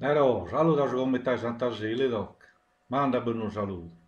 Nero, saluta come stai Santa Sile, doc. Manda per un saluto.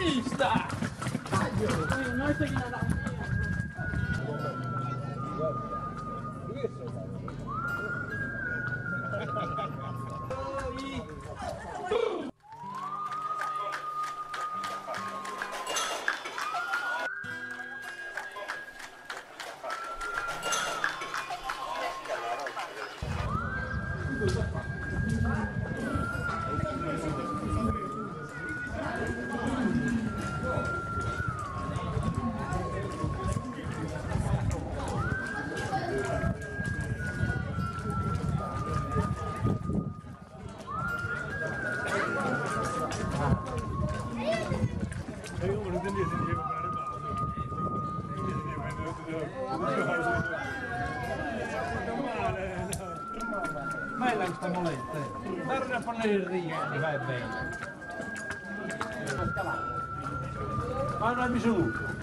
Eita! Ai, Deus. Não, isso aqui não dá. Bijunuca.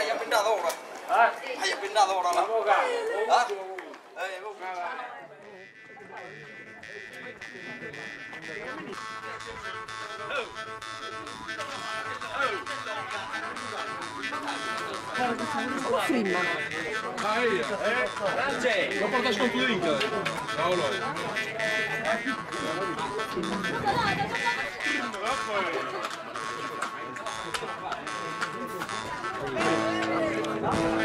ஐயா பின்னா தான் ஓடலாம் prima. Dai, eh? Non porta sconflitto. Paolo. Troppo. 나?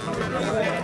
감사합니다.